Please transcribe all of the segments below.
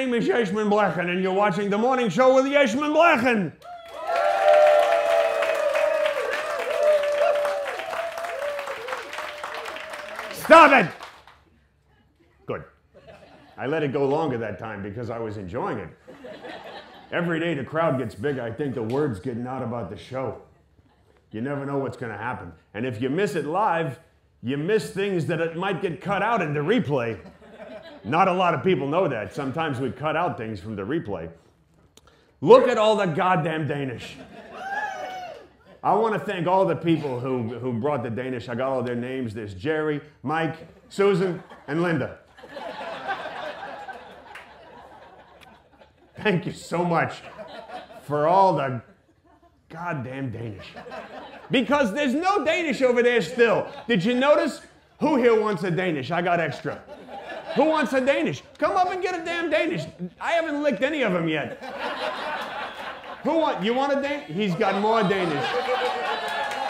name is Yeshmin Blechin, and you're watching The Morning Show with Yeshmin Blechin. Stop it! Good. I let it go longer that time because I was enjoying it. Every day the crowd gets bigger, I think the word's getting out about the show. You never know what's going to happen. And if you miss it live, you miss things that it might get cut out in the replay. Not a lot of people know that. Sometimes we cut out things from the replay. Look at all the goddamn Danish. I want to thank all the people who, who brought the Danish. I got all their names. There's Jerry, Mike, Susan, and Linda. Thank you so much for all the goddamn Danish. Because there's no Danish over there still. Did you notice? Who here wants a Danish? I got extra. Who wants a Danish? Come up and get a damn Danish. I haven't licked any of them yet. Who want? You want a Danish? He's got more Danish.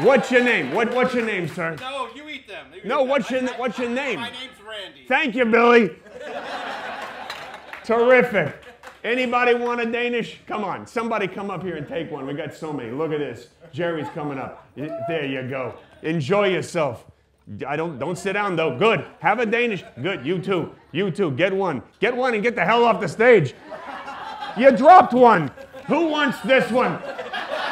What's your name? What, what's your name, sir? No, you eat them. You No, eat what's them. your, what's your name? My name's Randy. Thank you, Billy. Terrific. Anybody want a Danish? Come on, somebody come up here and take one. We got so many. Look at this. Jerry's coming up. There you go. Enjoy yourself. I don't don't sit down though. Good. Have a Danish. Good. You too. You too. Get one. Get one and get the hell off the stage. You dropped one. Who wants this one?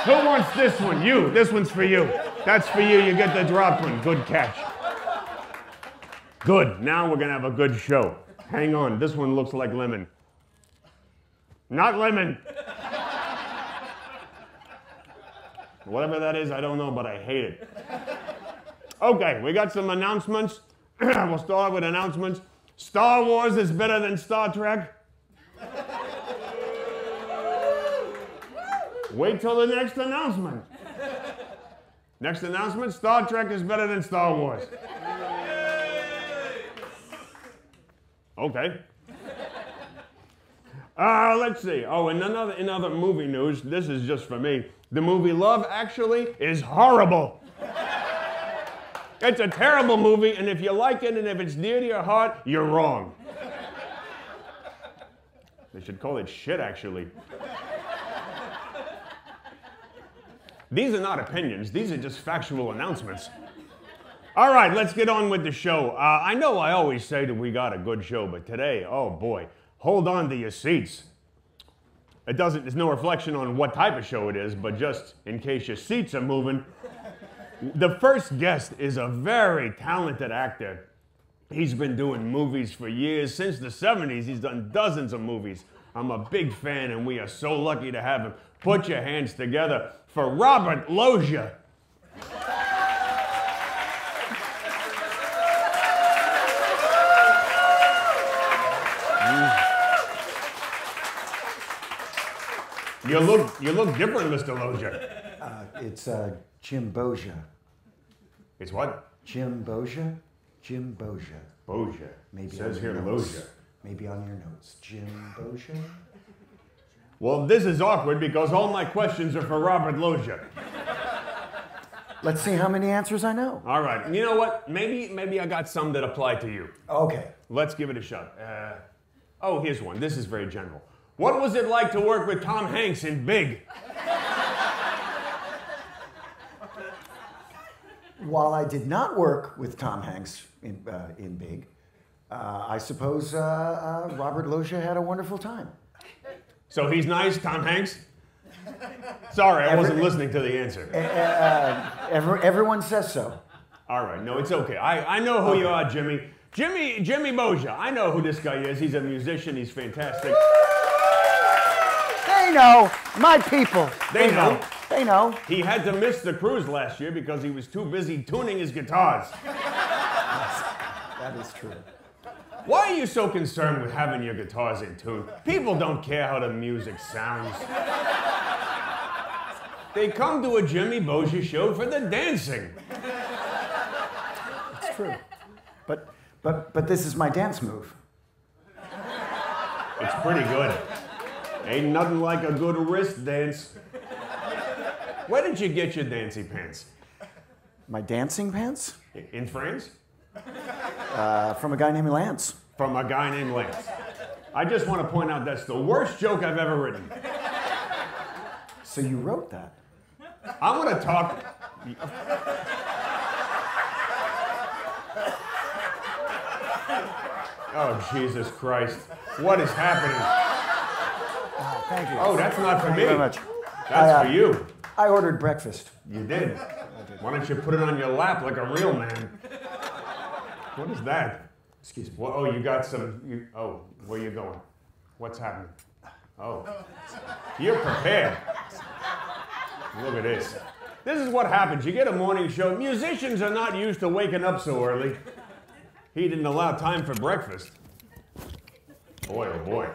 Who wants this one? You. This one's for you. That's for you. You get the dropped one. Good catch. Good. Now we're going to have a good show. Hang on. This one looks like lemon. Not lemon. Whatever that is, I don't know, but I hate it. Okay, we got some announcements. we'll start with announcements. Star Wars is better than Star Trek. Wait till the next announcement. Next announcement Star Trek is better than Star Wars. Okay. Uh, let's see. Oh, and another in other movie news, this is just for me. The movie Love Actually is horrible. It's a terrible movie, and if you like it and if it's dear to your heart, you're wrong. They should call it shit, actually. These are not opinions, these are just factual announcements. All right, let's get on with the show. Uh, I know I always say that we got a good show, but today, oh boy, hold on to your seats. It doesn't, there's no reflection on what type of show it is, but just in case your seats are moving. The first guest is a very talented actor. He's been doing movies for years. Since the 70s, he's done dozens of movies. I'm a big fan, and we are so lucky to have him. Put your hands together for Robert Loggia. You look, you look different, Mr. Loggia. Uh, it's uh, Jim Boggia. It's what? Jim Boggia? Jim Boggia. Boggia. Maybe Says on here notes. Loggia. Maybe on your notes. Jim Boggia? Well, this is awkward because all my questions are for Robert Loggia. Let's see how many answers I know. All right. You know what? Maybe, maybe I got some that apply to you. Okay. Let's give it a shot. Uh, oh, here's one. This is very general. What was it like to work with Tom Hanks in Big? While I did not work with Tom Hanks in, uh, in Big, uh, I suppose uh, uh, Robert Loggia had a wonderful time. So he's nice, Tom Hanks? Sorry, I wasn't listening to the answer. Uh, every, everyone says so. All right, no, it's okay. I, I know who you are, Jimmy. Jimmy Jimmy Boggia. I know who this guy is. He's a musician. He's fantastic. They know. My people. They know. They know. He had to miss the cruise last year because he was too busy tuning his guitars. That is true. Why are you so concerned with having your guitars in tune? People don't care how the music sounds. They come to a Jimmy Boggia show for the dancing. It's true. But, but, but this is my dance move. It's pretty good. Ain't nothing like a good wrist dance. Where did you get your dancing pants? My dancing pants? In France? Uh, from a guy named Lance. From a guy named Lance. I just want to point out that's the worst joke I've ever written. So you wrote that. I'm going to talk. Oh, Jesus Christ. What is happening? Thank you. Oh, that's not for Thank me. you very much. That's I, uh, for you. I ordered breakfast. You did. Why don't you put it on your lap like a real man? What is that? Excuse me. Well, oh, you got some. You, oh, where you going? What's happening? Oh, you're prepared. Look at this. This is what happens. You get a morning show. Musicians are not used to waking up so early. He didn't allow time for breakfast. Boy, oh boy.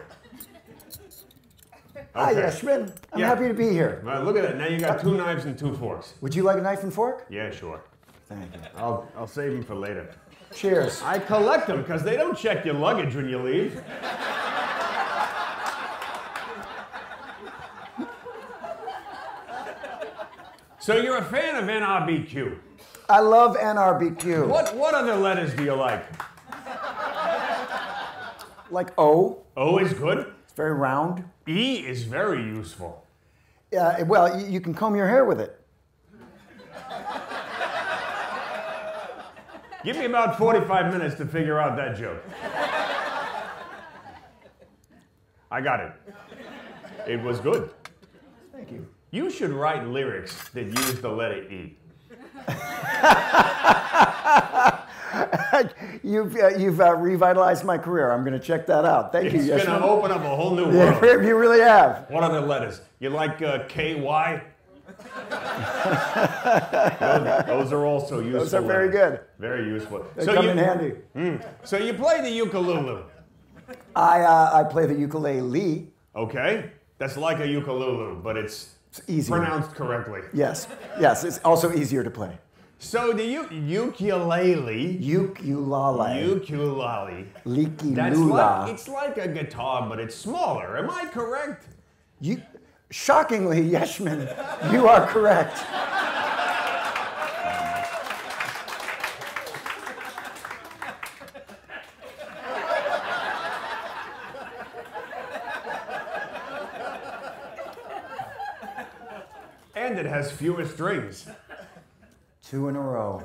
Hi. Yeshmin. I'm Yeah. happy to be here. Well, look at that. Now you got uh, two knives and two forks. Would you like a knife and fork? Yeah, sure. Thank you. I'll, I'll save them for later. Cheers. I collect them because they don't check your luggage when you leave. so you're a fan of NRBQ. I love NRBQ. What what other letters do you like? Like O. O is good. It's very round. E is very useful. Uh, well, you, you can comb your hair with it. Give me about 45 minutes to figure out that joke. I got it. It was good. Thank you. You should write lyrics that use the letter E. you've uh, you've uh, revitalized my career. I'm going to check that out. Thank It's you, It's going to open up a whole new Yeah, world. you really have. What the letters? You like uh, KY? those, those are also useful. Those are very letters. good. Very useful. They so come you, in handy. So you play the ukulele, I uh, I play the ukulele. okay? That's like a ukulele, but it's, It's easier. pronounced correctly. Yes, yes. It's also easier to play. So the u- ukulele, Ukulele. ukulele, Leaky that's lula. like it's like a guitar, but it's smaller. Am I correct? You, shockingly, Yeshmin, you are correct. And it has fewer strings. Two in a row.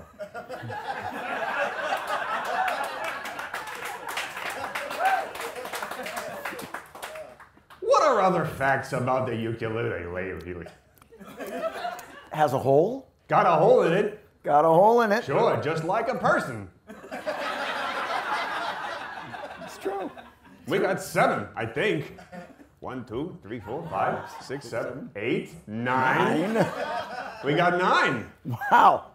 What are other facts about the ukulele? Has a hole. Got a hole in it. Got a hole in it. Sure, just like a person. It's true. We got seven, I think. One, two, three, four, five, six, seven, eight, nine. Nine. We got nine. Wow.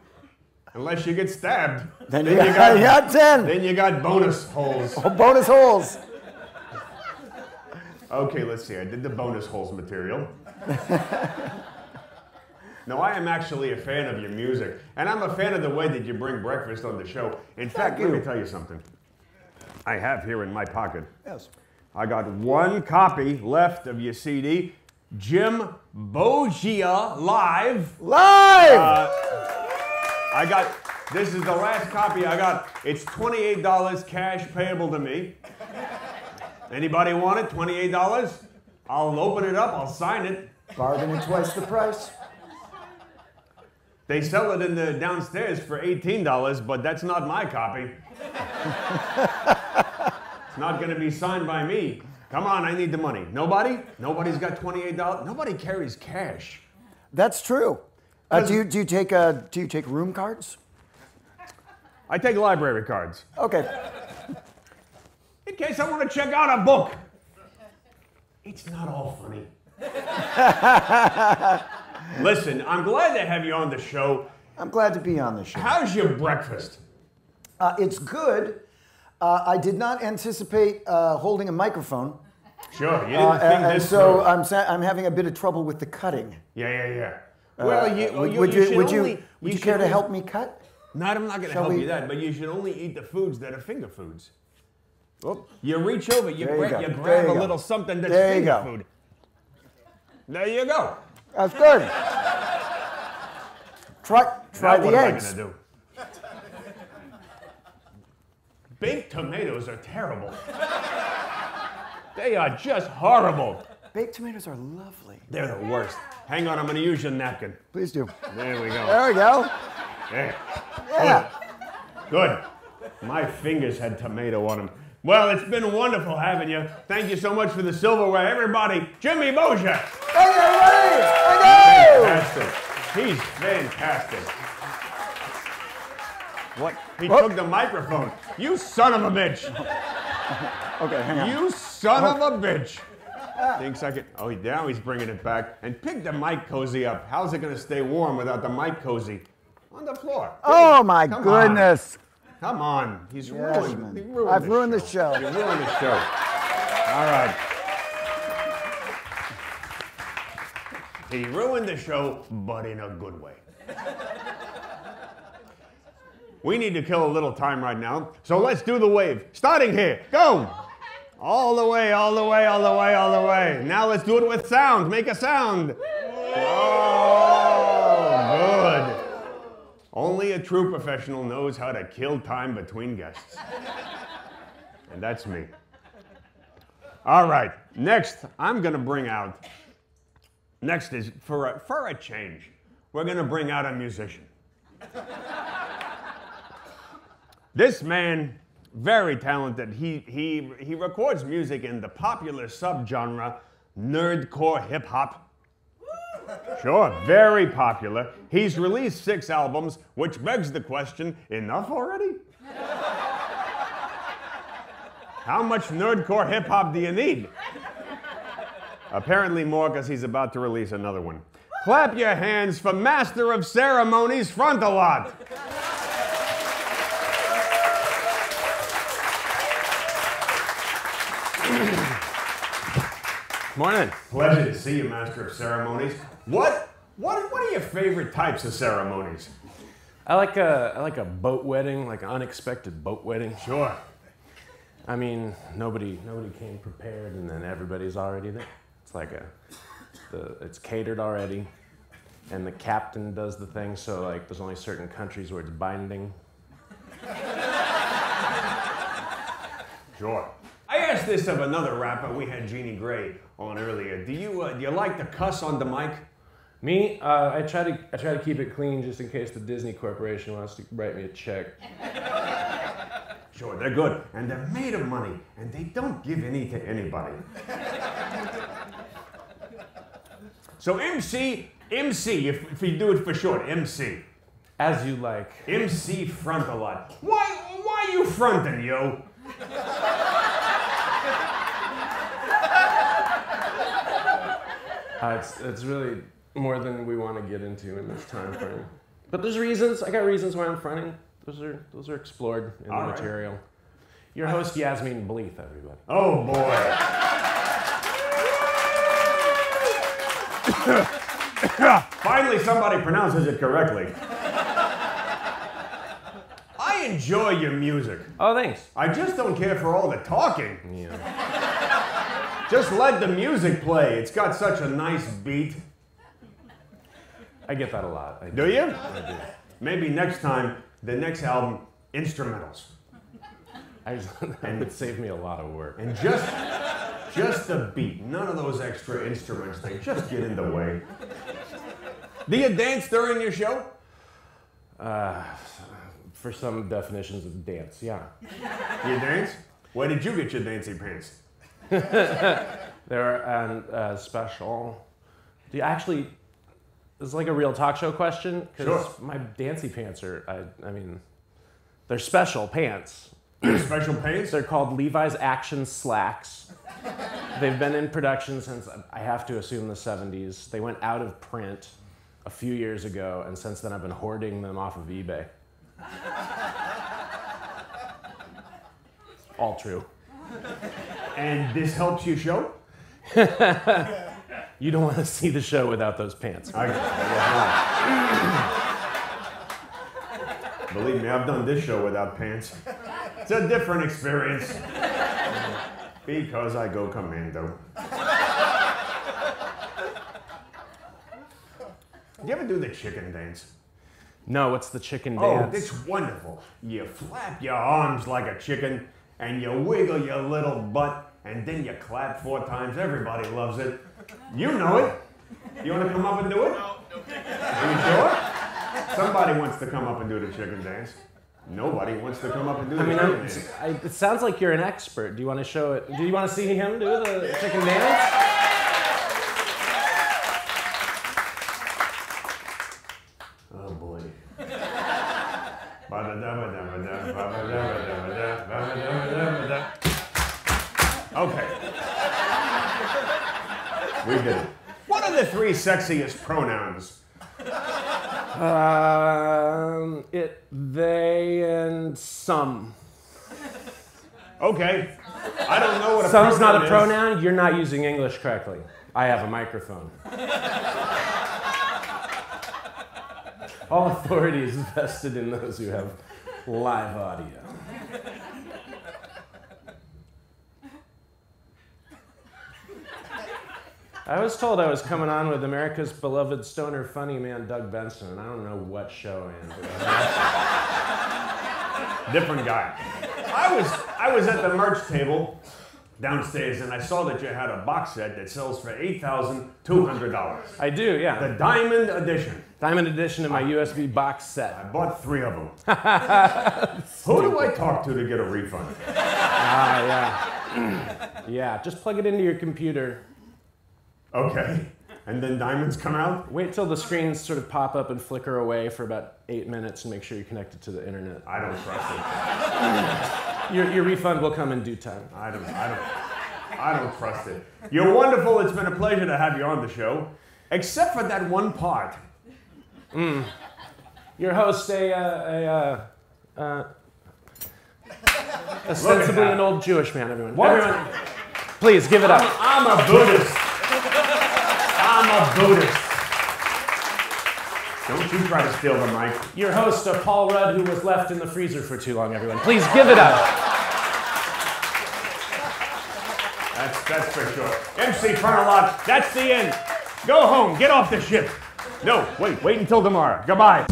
Unless you get stabbed. Then you got, you got ten. then you got bonus holes. Oh, bonus holes. Okay, let's see. I did the bonus holes material. no, I am actually a fan of your music. And I'm a fan of the way that you bring breakfast on the show. In fact, let you. me tell you something. I have here in my pocket. Yes. I got one copy left of your CD, Jim Boggia Live. Live. Uh, I got, this is the last copy I got. It's $28 cash payable to me. Anybody want it? $28? I'll open it up, I'll sign it. Bargain at twice the price. They sell it in the downstairs for $18, but that's not my copy. it's not going to be signed by me. Come on, I need the money. Nobody? Nobody's got $28? Nobody carries cash. That's true. Uh, do you do you take uh, do you take room cards? I take library cards Okay. in case I want to check out a book. It's not all funny. Listen, I'm glad to have you on the show. I'm glad to be on the show. How's your breakfast? Uh, it's good. Uh, I did not anticipate uh, holding a microphone, Sure, you didn't uh, think and, and this so through. I'm sa- I'm having a bit of trouble with the cutting. yeah, yeah, yeah. Well, you, Uh, would, you, would you would you only- would you care to help me cut? No, I'm not going to help we- you that, but you should only eat the foods that are finger foods. You reach over, you, There you gra- you grab a little something that's There finger go. food. There you go. That's good. Try try now the what eggs. am I going to do? Baked tomatoes are terrible. They are just horrible. Baked tomatoes are lovely. They're the worst. Hang on, I'm gonna use your napkin. Please do. There we go. There we go. There. Yeah. Good. My fingers had tomato on them. Well, it's been wonderful having you. Thank you so much for the silverware. Everybody, Jimmy Boggia. Thank you, everybody. Thank you. Fantastic. He's fantastic. What? He Whoop. took the microphone. You son of a bitch. Okay, hang on. You son of oh. a bitch. Thinks I could. Oh, now he's bringing it back. And pick the mic cozy up. How's it going to stay warm without the mic cozy? On the floor. Oh my Come on. goodness. Come on. He's Yes, ruined, he ruined I've the ruined the show. show. You ruined the show. All right. He ruined the show, but in a good way. We need to kill a little time right now, so let's do the wave. Starting here, go! All the way, all the way, all the way, all the way. Now let's do it with sound. Make a sound. Oh, good. Only a true professional knows how to kill time between guests. And that's me. All right, next, I'm going to bring out, next is for a, for a change, we're going to bring out a musician. This man, very talented. He, he, he records music in the popular subgenre nerdcore hip hop. Sure, very popular. He's released six albums, which begs the question enough already? How much nerdcore hip hop do you need? Apparently more because he's about to release another one. Clap your hands for Master of Ceremonies Frontalot. Morning. Pleasure to see you, Master of Ceremonies. What, what, what are your favorite types of ceremonies? I like a I like a boat wedding, like an unexpected boat wedding. Sure. I mean, nobody nobody came prepared, and then everybody's already there. It's like a the it's catered already, and the captain does the thing. So like, there's only certain countries where it's binding. Sure. I asked this of another rapper. We had Jean Grae on earlier. Do you uh, do you like to cuss on the mic? Me, uh, I try to I try to keep it clean just in case the Disney Corporation wants to write me a check. Sure, they're good and they're made of money and they don't give any to anybody. so MC, MC, if, if you do it for short, MC. As you like. MC front a lot. Why why you fronting, yo? Uh, it's, it's really more than we want to get into in this time frame. But there's reasons. I got reasons why I'm fronting. Those are those are explored in All the right. material. Your host Yasmin Bleeth, everybody. Oh boy. Finally, somebody pronounces it correctly. I enjoy your music. Oh, thanks. I just don't care for all the talking. Yeah. Just let the music play. It's got such a nice beat. I get that a lot. I Do you? I do. Maybe next time, the next album, instrumentals. I just, that would save me a lot of work. And just just the beat. None of those extra instruments. They just get in the way. Do you dance during your show? Uh, for some definitions of dance, yeah. You dance? Where did you get your dancing pants? They're um, uh, special. Do you actually? This is like a real talk show question because Sure. my dancy pants are. I, I mean, they're special pants. Special pants? They're called Levi's Action Slacks. They've been in production since I have to assume the 70s. They went out of print a few years ago, and since then I've been hoarding them off of eBay. All true. And this helps you show? You don't want to see the show without those pants. I, Believe me, I've done this show without pants. It's a different experience. Because I go commando. Do you ever do the chicken dance? No, what's the chicken dance? Oh, dance? it's wonderful. You flap your arms like a chicken and you wiggle your little butt and then you clap four times. Everybody loves it. You know it. You want to come up and do it? No, no. Are you sure? Somebody wants to come up and do the chicken dance. Nobody wants to come up and do the I mean, chicken I'm, dance. I, it sounds like you're an expert. Do you want to show it? Do you want to see him do the chicken dance? Oh boy. Ba-da-da-ba-da-ba-da, ba-ba-da-ba-da-ba-da, ba-ba-da-ba-da-ba-da. Okay. We did it. What are the three sexiest pronouns? Um, it, they, and some. Okay. I don't know what a Some's not a is. pronoun. You're not using English correctly. I have a microphone. All authority is vested in those who have live audio. I was told I was coming on with America's beloved stoner funny man, Doug Benson, and I don't know what show I am. Different guy. I was I was at the merch table downstairs and I saw that you had a box set that sells for eight thousand two hundred dollars. I do, yeah. The diamond edition. Diamond edition of my USB box set. I bought three of them. Who do I talk to to get a refund? Ah, yeah. yeah, just plug it into your computer. Okay. And then diamonds come out? Wait till the screens sort of pop up and flicker away for about eight minutes and make sure you're connected to the internet. I don't trust it. Your, your refund will come in due time. I don't I don't I don't trust it. You're wonderful. It's been a pleasure to have you on the show. Except for that one part. Your host, a, uh, a, uh, uh, ostensibly an old Jewish man, everyone. What? Everyone, please give it up. I'm a Buddhist. Buddhist. Don't you try to steal the mic. Your host, uh, Paul Rudd, who was left in the freezer for too long, everyone. Please give it up. That's that's for sure. MC Frontalot, that's the end. Go home. Get off the ship. No, wait, wait until tomorrow. Goodbye.